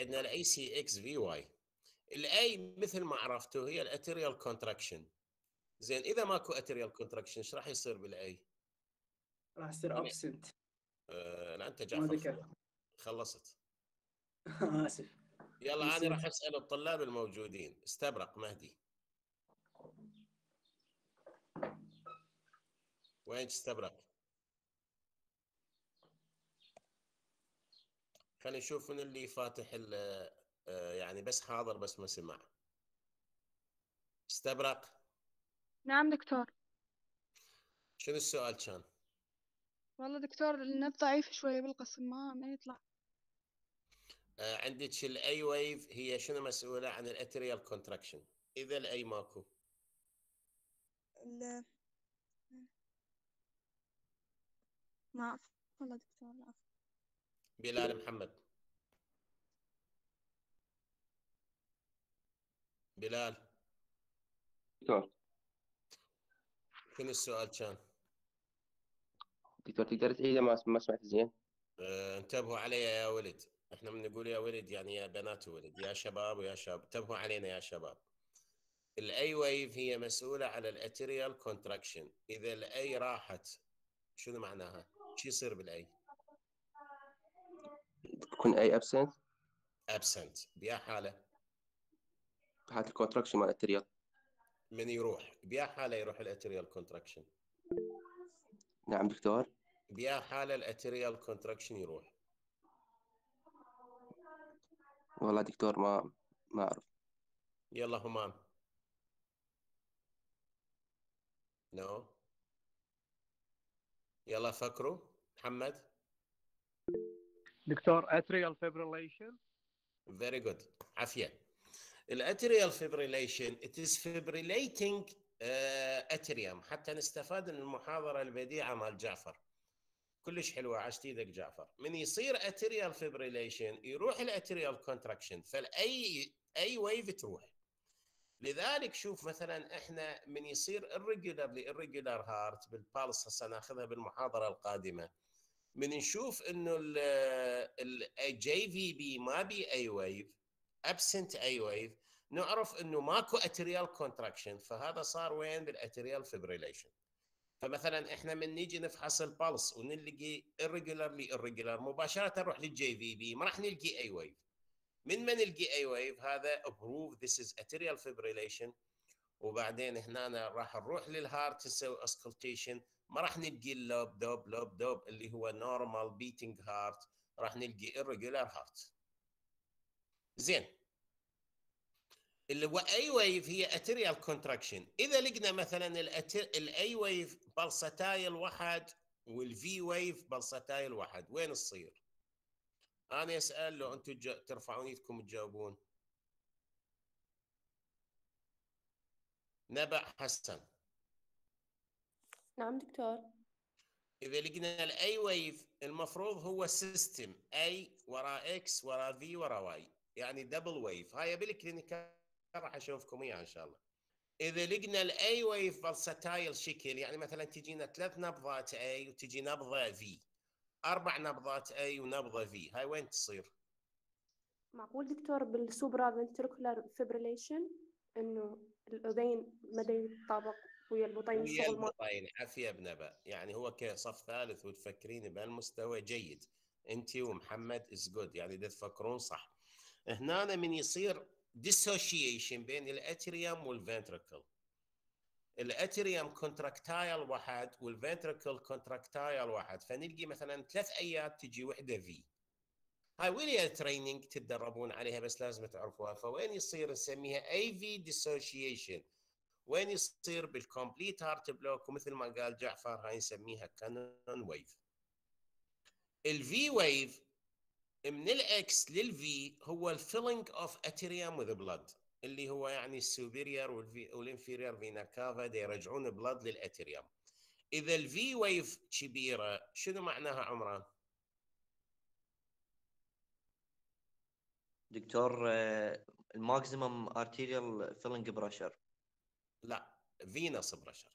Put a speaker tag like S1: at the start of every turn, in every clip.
S1: عندنا ال a c x v y ال a مثل ما عرفتوا هي ال atrial contraction زين إذا ماكو atrial contraction إيش راح يصير بال a؟
S2: راح يصير absent
S1: آه لا
S2: أنت
S1: جعفر. خلصت.
S2: أسف.
S1: يلا أنا راح. أسأل الطلاب الموجودين. استبرق مهدي. وين استبرق؟ خلينا نشوف من اللي فاتح ال- آه، يعني بس حاضر بس ما سمع. استبرق.
S3: نعم دكتور.
S1: شنو السؤال كان؟
S3: والله دكتور النت ضعيف شوية بالقسم ما ما يطلع.
S1: آه، عندك ال a wave هي شنو مسؤولة عن ال atrial contraction إذا ال a ماكو.
S4: ال ما أعرف. والله دكتور لا. أعرف.
S1: بلال محمد. بلال
S5: دكتور.
S1: شنو السؤال كان؟
S5: دكتور تقدر تعيده ما ما سمعت زين؟
S1: آه، انتبهوا علي يا ولد. إحنا من نقول يا ولد يعني يا بنات ولد يا شباب ويا شباب انتبهوا علينا يا شباب. ال a wave هي مسؤولة على ال atrial contraction إذا ال a راحت شنو معناها؟ شو يصير بال a؟
S5: تكون a absent
S1: absent بيا حالة.
S5: حالة ال contraction مال ال atrial
S1: من يروح. بيا حالة يروح ال atrial contraction
S5: نعم دكتور.
S1: بيا حالة ال atrial contraction يروح.
S5: والله دكتور ما ما أعرف.
S1: يلا همام no يلا فكروا. محمد.
S6: دكتور atrial fibrillation
S1: Very good. عافية. ال atrial fibrillation it is fibrillating uh, atrium حتى نستفاد من المحاضرة البديعة مال جعفر. كلش حلوة عشت إيدك جعفر. من يصير atrial fibrillation يروح ال atrial contraction فاي a wave تروح. لذلك شوف مثلا إحنا من يصير irregularly irregular heart بال pulse هسه ناخذها بالمحاضرة القادمة. من نشوف انه ال JVP ما بي a wave absent a wave نعرف إنه ماكو atrial contraction فهذا صار وين؟ بال atrial fibrillation فمثلا إحنا من نيجي نفحص ال pulse ونلقي irregularly irregular مباشرة نروح لل JVP ما راح نلقي a wave من ما نلقي a wave هذا proof this is atrial fibrillation وبعدين هنا راح نروح لل heart نسوي auscultation ما راح نلقي ال lub dub lub dub اللي هو normal beating heart راح نلقي irregular هارت زين. اللي هو a wave هي atrial contraction إذا لقنا مثلا ال a wave بل style واحد وال v wave بل style واحد. وين تصير؟ أنا أسأل لو أنتم ترفعون ايدكم تجاوبون. نبع حسن.
S7: نعم دكتور.
S1: إذا لقينا ال a wave المفروض هو system a وراء x وراء v وراء y يعني double wave هاي بال clinical راح أشوفكم إياها إن شاء الله. إذا لقينا ال a wave فال style شكل يعني مثلا تجينا ثلاث نبضات a وتجي نبضة v أربع نبضات a ونبضة v هاي وين تصير؟
S7: معقول دكتور بال supraventricular fibrillation إنه الأذين ما دا يتطابق ويا البطين
S1: ويا
S7: الشغل
S1: البطين عافيه نبأ يعني هو كصف ثالث وتفكرين بهالمستوى جيد. أنت ومحمد is good يعني تفكرون صح. هنا من يصير dissociation بين الأتريوم والفنتركل ال atrium contract style واحد وال ventricle contract style واحد. فنلقي مثلا ثلاث a ات تجي وحدة v هاي ويليا training تتدربون عليها؟ بس لازم تعرفوها. فوين يصير نسميها AV dissociation وين يصير بال complete heart block ومثل ما قال جعفر هاي نسميها cannon wave ال V wave من ال X لل V هو ال filling of atrium with blood اللي هو يعني ال superior وال inferior vena cava يرجعون blood لل atrium. إذا ال V wave كبيرة شنو معناها عمران؟
S8: دكتور ال maximum arterial filling pressure
S1: لا venous pressure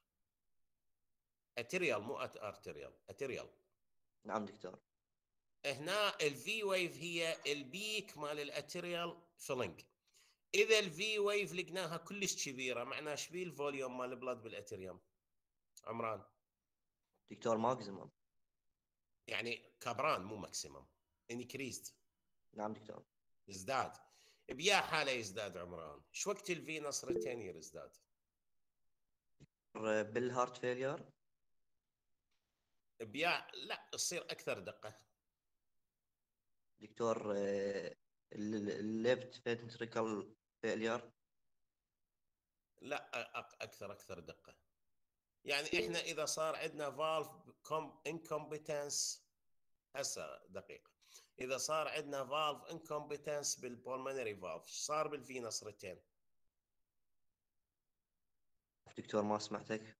S1: atrial مو arterial atrial
S8: نعم دكتور.
S1: هنا ال V wave هي ال peak مال ال atrial filling إذا ال V wave لقناها كلش كبيرة معناه شبيه ال volume مال ال blood بال atrium عمران.
S8: دكتور maximum
S1: يعني كبران مو maximum increased
S8: نعم دكتور.
S1: ازداد. بيا حالة يزداد عمران. شو وقت ال venous return يزداد
S8: بال heart failure؟
S1: بيا لا تصير أكثر دقة.
S8: دكتور ال left ventricle
S1: failure لا أكثر أكثر دقة. يعني إحنا إذا صار عندنا valve incompetence هسه دقيقة. إذا صار عندنا valve incompetence بال pulmonary valve صار بال venous return
S8: دكتور ما سمعتك.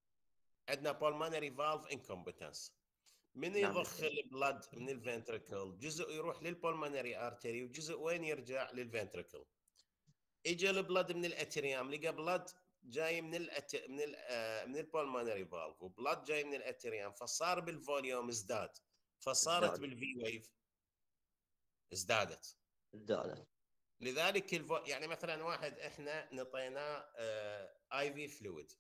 S1: عندنا pulmonary valve incompetence. من
S8: نعم.
S1: يضخ ال blood من ال ventricle جزء يروح لل pulmonary artery وجزء وين يرجع لل ventricle اجى ال blood من ال atrium لقى blood جاي من الأت... من ال... آه، من ال pulmonary valve و blood جاي من ال atrium فصار بال volume ازداد فصارت.
S8: بال
S1: V wave ازدادت.
S8: ازدادت.
S1: لذلك الفو... يعني مثلا واحد إحنا نطيناه IV fluid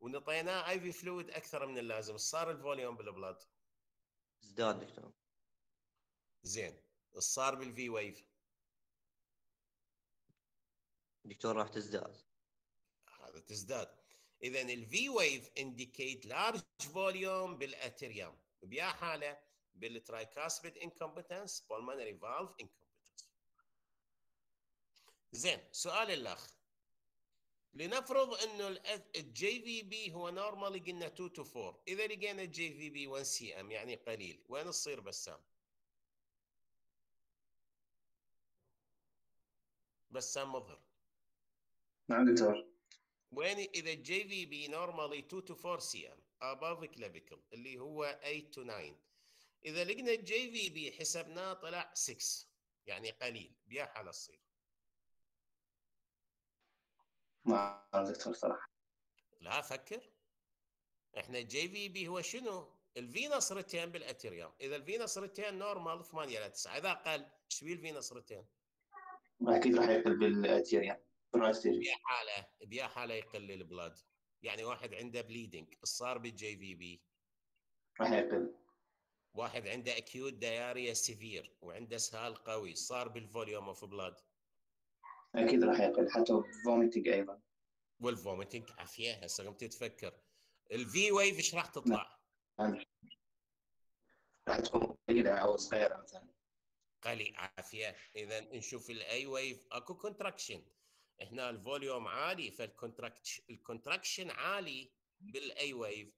S1: ونطيناه IV fluid أكثر من اللازم. صار ال volume بال blood؟
S8: ازداد دكتور.
S1: زين. صار بال V wave؟
S8: دكتور راح تزداد.
S1: هذا تزداد. اذا ال V wave indicate large volume بال atrium. بيا حالة بال tricuspid incompetence pulmonary valve incompetence. زين سؤال الأخ. لنفرض إنه ال JVP هو normally قلنا 2 to 4 إذا لقينا ال JVP 1 cm يعني قليل. وين تصير بسام؟ بسام مظهر.
S2: نعم دكتور
S1: وين إذا ال JVP normally 2 to 4 cm above clavicle اللي هو 8 to 9 إذا لقينا ال JVP حسبناه طلع 6 يعني قليل. بيا حاله تصير
S2: ما دكتور صراحة.
S1: لا فكر إحنا ال JVP هو شنو؟ ال venous return بال atrium. إذا ال venous return normal 8 إلى 9 إذا أقل إيش بيه ال venous return؟
S2: أكيد راح يقل بال atria
S1: بيا حالة بيا حالة يقل ال blood يعني واحد عنده bleeding صار بال JVP
S2: راح يقل.
S1: واحد عنده acute diarrhea severe وعنده اسهال قوي صار بال volume of blood
S2: أكيد راح يقل حتى vomiting أيضا.
S1: وال vomiting عافية هسه قمت تفكر. ال V wave إيش راح تطلع؟
S2: راح تكون قليلة أو صغيرة مثلا.
S1: قليل عافية. اذا نشوف ال A wave أكو contraction هنا ال volume عالي فال contraction ال contraction عالي بال A wave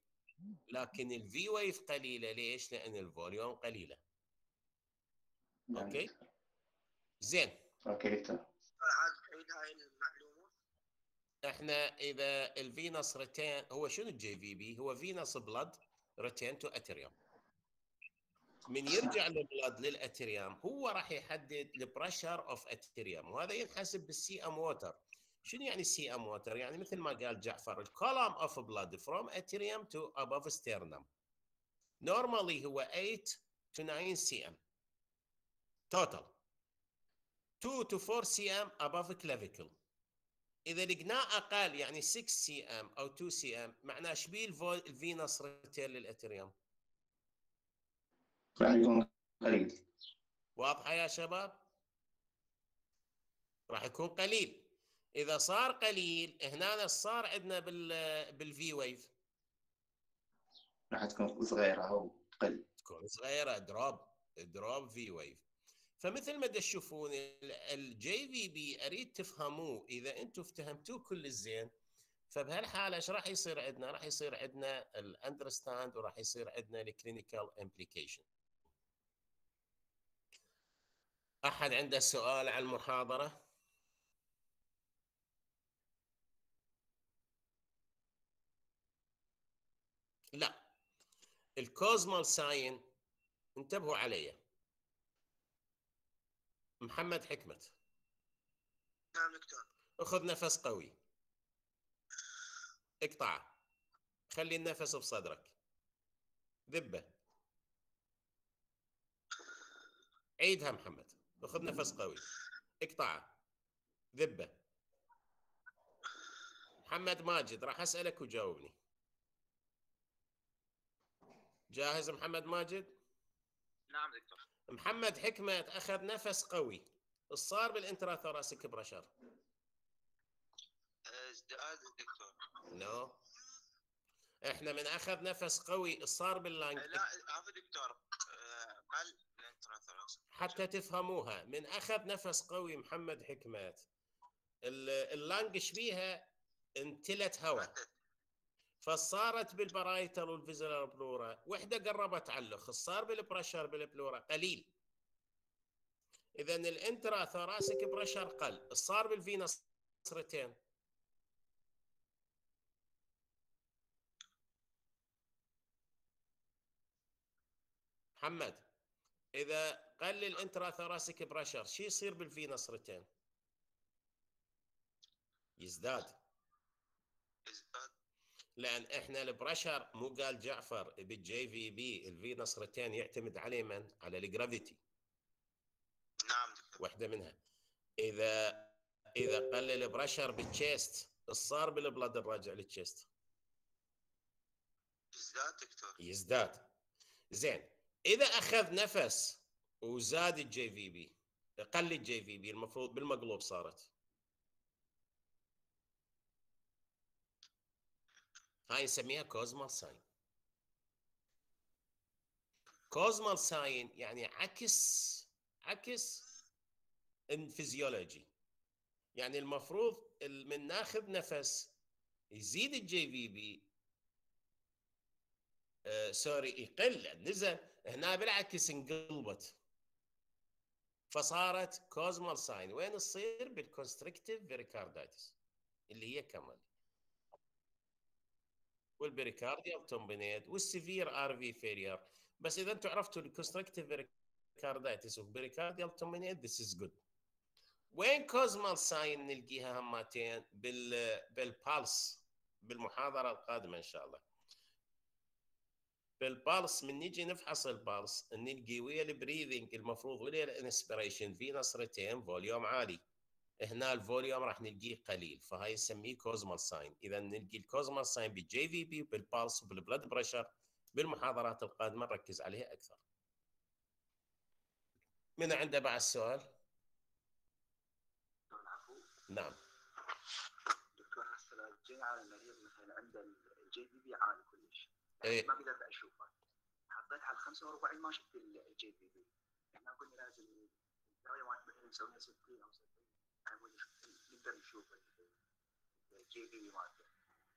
S1: لكن ال V wave قليلة ليش؟ لأن ال volume
S2: قليلة.
S1: okay زين
S2: okay دكتور
S1: إحنا إذا ال venous return هو شنو ال JVP؟ هو venous blood return to atrium من يرجع ال blood لل atrium هو راح يحدد ال pressure of atrium وهذا ينحسب بال cm water شنو يعني ال cm water؟ يعني مثل ما قال جعفر ال column of blood from atrium to above sternum normally هو 8 to 9 cm total 2 to 4 cm above clavicle. إذا لقناه أقل يعني 6 cm أو 2 cm معناه شبيه ال venous return لل atrium؟
S2: راح يكون قليل.
S1: واضحة يا شباب؟ راح يكون قليل. إذا صار قليل هنا صار عندنا بال بال V wave
S2: راح تكون صغيرة أو تقل
S1: تكون صغيرة drop drop V wave فمثل ما تشوفون ال JVP أريد تفهموه إذا أنتم افتهمتوه كل الزين فبهالحالة إيش راح يصير عندنا؟ راح يصير عندنا ال understand وراح يصير عندنا ال clinical implication. أحد عنده سؤال عن المحاضرة؟ لا. ال Kussmaul sign انتبهوا علي محمد حكمت.
S9: نعم دكتور.
S1: خذ نفس قوي. اقطع. خلي النفس بصدرك. ذبة. عيدها محمد. خذ نفس قوي. اقطعه ذبة. محمد ماجد راح أسألك وجاوبني. جاهز محمد ماجد؟
S9: نعم دكتور.
S1: محمد حكمة أخذ نفس قوي. إيش صار بال intrathoracic pressure؟
S9: ازدياد دكتور.
S1: no. إحنا من أخذ نفس قوي. صار بال lung
S9: لا عفوا دكتور. آه، قل
S1: حتى تفهموها. من أخذ نفس قوي محمد حكمت ال- ال lung إيش بيها انتلت هواء فصارت بال parietal وال visceral pleura. وحدة قربت على صار بال pressure بال pleura. قليل. اذا ال intrathoracic pressure قل. صار بال venous return محمد إذا قل ال intrathoracic pressure شو يصير بال venous return يزداد.
S9: ازدياد
S1: لأن إحنا ال pressure مو قال جعفر بال JVP ال venous return يعتمد عليه من؟ على ال
S9: gravity نعم
S1: واحدة منها. إذا إذا قل ال pressure بال chest إيش صار بال blood الراجع لل chest؟
S9: ازدياد دكتور.
S1: يزداد. زين. إذا أخذ نفس وزاد ال JVP قل ال JVP المفروض بالمقلوب صارت. هاي نسميها Kussmaul sign Kussmaul sign يعني عكس عكس الفيزيولوجي يعني المفروض ال- من ناخذ نفس يزيد ال JVP آه، sorry يقل نزل هنا بالعكس انقلبت فصارت Kussmaul sign وين تصير بال constrictive pericarditis اللي هي common. وال pericardial tamponade وال severe RV failure بس إذا أنتم عرفتوا ال constrictive pericarditis وال pericardial tamponade this is good وين Kussmaul sign نلقيها همتين بال بال pulse بالمحاضرة القادمة إن شاء الله. بال pulse من نجي نفحص ال pulse نلقي ويا ال breathing المفروض ويا ال inspiration في نصرتين volume عالي. هنا ال volume راح نلقيه قليل فهاي نسميه Kussmaul sign. إذا نلقي ال Kussmaul sign بال JVP بال pulse وبال blood pressure بالمحاضرات القادمة نركز عليها أكثر. من عنده بعد سؤال؟ نعم.
S9: دكتور هسه جاي على المريض مثلا عنده ال JVP عالي كلش.
S1: إيه.
S9: ما قدرت أشوفه. حطيت على 45 ما شفت ال JVP إحنا قلنا لازم الزاوية مالت نسويها 60 أو 70 نحاول نشوف-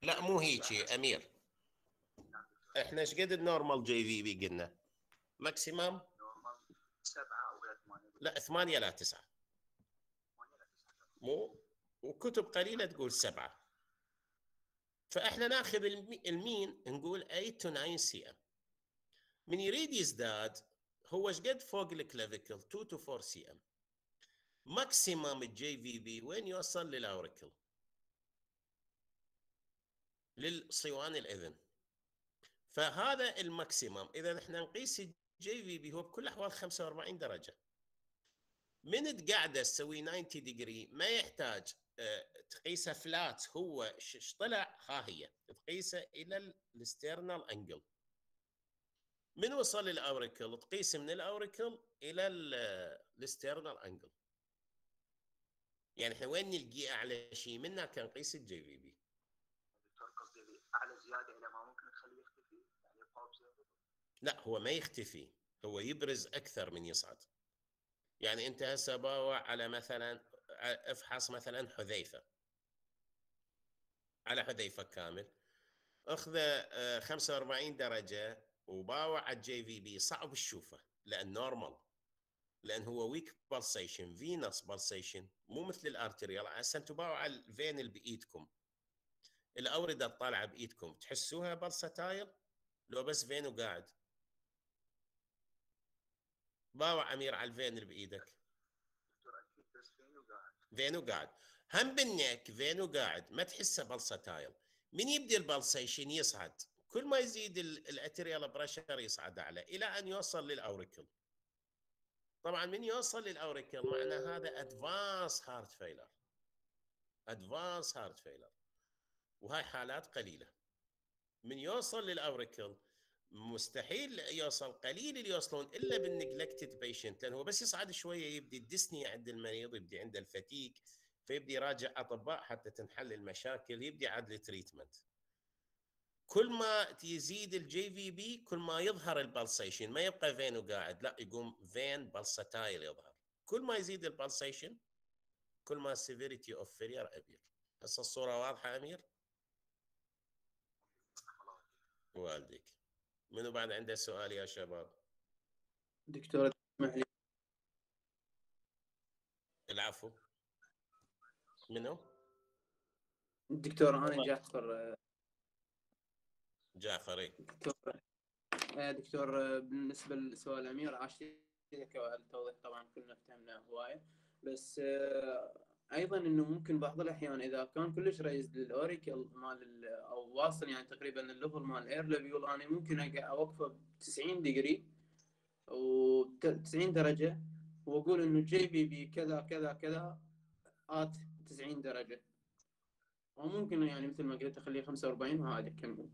S1: لا مو هيك أمير. إحنا إيش قد ال normal JVP قلنا؟ maximum
S9: normal سبعه أو إلى ثمانيه
S1: لا ثمانية لا تسعة. مو؟ وكتب قليلة تقول سبعة. فإحنا ناخذ المي- ال mean نقول 8 to 9 cm من يريد يزداد هو إيش قد فوق ال clavicle 2 to 4 cm maximum ال JVP وين يوصل لل auricle للصوان الاذن فهذا ال maximum. إذا إحنا نقيس ال JVP هو بكل الاحوال 45 درجة. من قاعدة تسوي 90 degree ما يحتاج آه، تقيسه flat هو ش- ش طلع ها هي. تقيسه إلى ال sternal angle من وصل لل auricle تقيس من ال auricle إلى ال sternal angle يعني إحنا وين نلقي أعلى شيء منا كان نقيس ال JVP.
S9: دكتور قصدي أعلى زيادة إلى ما ممكن تخليه يختفي؟ يعني يبقى observable.
S1: لا هو ما يختفي هو يبرز أكثر من يصعد. يعني أنت هسه باوع على مثلا افحص مثلا حذيفة. على حذيفة كامل. أخذه آه، 45 درجة وباوع على ال JVP. صعب تشوفه لأن normal لأن هو weak pulsation venous pulsation مو مثل ال arterial هسه أنتم باوع على ال vein اللي بإيدكم. الأوردة الطالعة بإيدكم. تحسوها pulsatile لو بس vein وقاعد. باوع أمير على ال
S9: vein اللي بإيدك. vein وقاعد.
S1: هم بال neck vein وقاعد. ما تحسه pulsatile من يبدي ال pulsation يصعد. كل ما يزيد ال- ال atrial pressure يصعد اعلى إلى أن يوصل لل auricle طبعا من يوصل لل auricle معنى هذا advanced heart failure advanced heart failure وهاي حالات قليلة. من يوصل لل auricle مستحيل يوصل قليل اللي يوصلون إلا بال neglected patient لأن هو بس يصعد شوية يبدي ال dyspnea عند المريض يبدي عنده ال fatigue فيبدي يراجع أطباء حتى تنحل المشاكل يبدي عاد ال treatment كل ما يزيد ال JVP كل ما يظهر ال pulsation ما يبقى vein وقاعد؟ لا يقوم vein pulsatile يظهر. كل ما يزيد ال pulsation كل ما ال severity of failure appear هسه الصورة واضحة أمير؟ والديك. منو بعد عنده سؤال يا شباب؟
S10: دكتور اسمح لي
S1: العفو. منو؟
S10: دكتور أنا جعفر
S1: جعفري.
S10: دكتور آه، دكتور آه، بالنسبة لسؤال امير عاشت ايدك على التوضيح طبعا كلنا فهمنا هواية. بس آه، أيضا إنه ممكن بعض الأحيان إذا كان كلش raised لل auricle مال ال- أو واصل يعني تقريبا ال level مال ال ear lobule أنا ممكن اوقفه ب 90 degree و 90 درجة وأقول إنه JVP كذا كذا كذا at 90 درجة. وممكن يعني مثل ما قلت أخليه 45 وهذا كمل.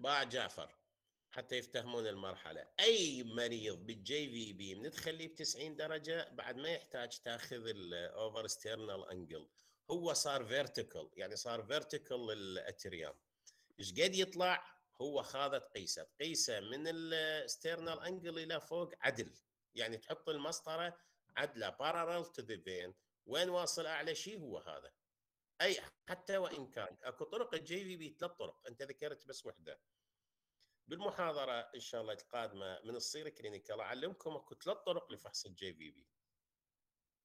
S1: باوع جعفر حتى يفتهمون المرحلة. أي مريض بال JVP من تخليه ب 90 درجة بعد ما يحتاج تأخذ ال over sternal angle هو صار vertical يعني صار vertical لل atrium إيش قد يطلع؟ هو خط تقيسه. تقيسه من ال sternal angle إلى فوق عدل. يعني تحط المسطرة عدلة parallel to the vein وين واصل أعلى شيء؟ هو هذا. أي حتى وإن كان. أكو طرق ال JVP ثلاث طرق. أنت ذكرت بس وحدة. بالمحاضرة إن شاء الله القادمة من الصير clinical أعلمكم أكو ثلاث طرق لفحص ال JVP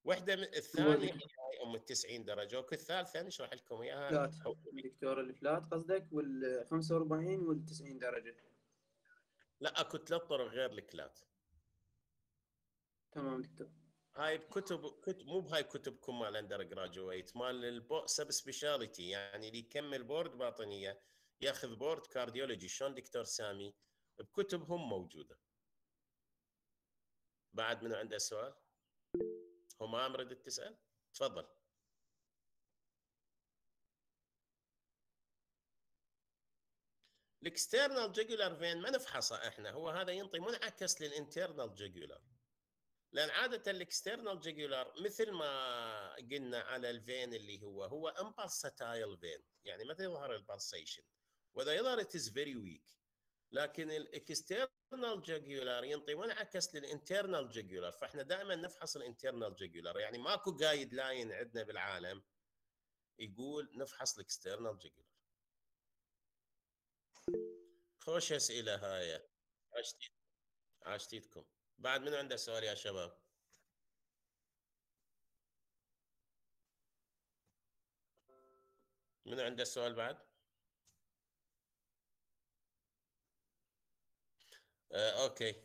S1: واحدة من الثانية هي أم ال 90 درجة وأكو الثالثه نشرح لكم
S10: إياها. دكتور ال flat قصدك وال 45 وال 90 درجة.
S1: لا أكو ثلاث طرق غير ال flat.
S10: تمام دكتور.
S1: هاي بكتب كتب مو بهاي كتبكم مال undergraduate مال ال subspecialty يعني اللي يكمل board باطنية ياخذ board cardiology شلون دكتور سامي؟ بكتبهم موجودة. بعد منو عنده سؤال؟ همام ردت تسأل؟ تفضل. ال external jugular vein ما نفحصه إحنا هو هذا ينطي منعكس لل internal jugular لأن عادة ال external jugular مثل ما قلنا على ال vein اللي هو هو impulsatile vein يعني متى يظهر ال pulsation واذا يظهر it is very weak. لكن ال external jugular ينطي منعكس لل internal jugular فإحنا دائما نفحص ال internal jugular يعني ماكو guideline عندنا بالعالم يقول نفحص ال external jugular خوش أسئلة هاي. عاشت عاشت ايدكم بعد من عنده سؤال يا شباب؟ من عنده سؤال بعد؟ آه، okay.